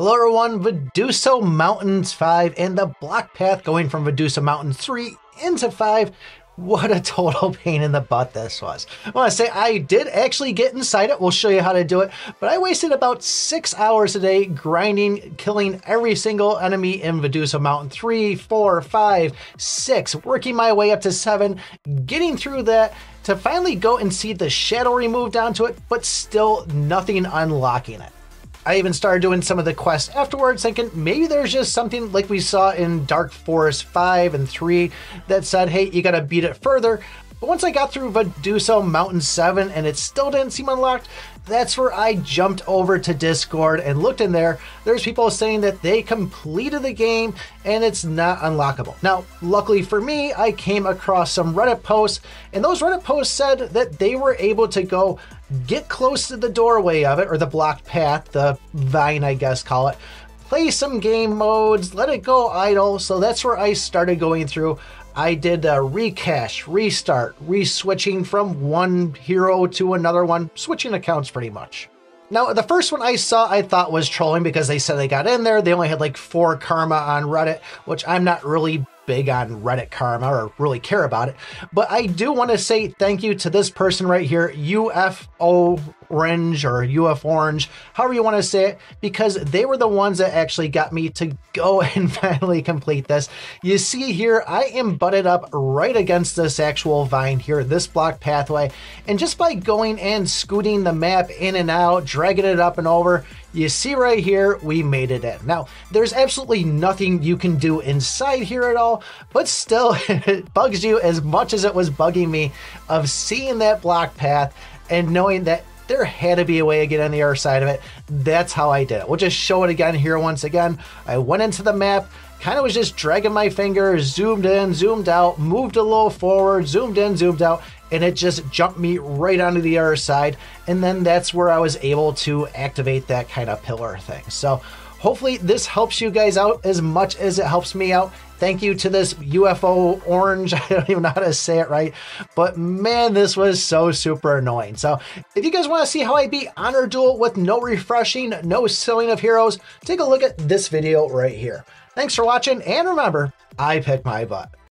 Hello everyone, Vaduso Mountains 5 and the block path going from Vaduso Mountain 3 into 5 what a total pain in the butt this was. I want to say I did actually get inside it. We'll show you how to do it. But I wasted about six hours a day grinding, killing every single enemy in Vaduso Mountain. Three, four, five, six, working my way up to seven, getting through that to finally go and see the shadow removed onto it, but still nothing unlocking it. I even started doing some of the quests afterwards, thinking maybe there's just something like we saw in Dark Forest 5 and 3 that said, hey, you gotta beat it further. But once I got through Vaduso Mountain 7 and it still didn't seem unlocked, that's where I jumped over to Discord and looked in there. There's people saying that they completed the game and it's not unlockable. Now, luckily for me, I came across some Reddit posts, and those Reddit posts said that they were able to go get close to the doorway of it, or the blocked path, the vine, I guess, call it. Play some game modes, let it go idle. So that's where I started going through. I did a recache, restart, re-switching from one hero to another one, switching accounts pretty much. Now, the first one I saw I thought was trolling because they said they got in there. They only had like four karma on Reddit, which I'm not really big on Reddit karma or really care about it. But I do want to say thank you to this person right here, UFO Orange or UF Orange, however you want to say it, because they were the ones that actually got me to go and finally complete this. You see here, I am butted up right against this actual vine here, this block pathway, and just by going and scooting the map in and out, dragging it up and over, you see right here, we made it in. Now, there's absolutely nothing you can do inside here at all, but still, it bugs you as much as it was bugging me of seeing that block path and knowing that there had to be a way to get on the other side of it. That's how I did it. We'll just show it again here once again. I went into the map, kind of was just dragging my finger, zoomed in, zoomed out, moved a little forward, zoomed in, zoomed out, and it just jumped me right onto the other side. And then that's where I was able to activate that kind of pillar thing. So hopefully this helps you guys out as much as it helps me out. Thank you to this UFO orange. I don't even know how to say it right, but man, this was so super annoying. So if you guys want to see how I beat Honor Duel with no refreshing, no selling of heroes, take a look at this video right here. Thanks for watching, and remember, I picked my butt.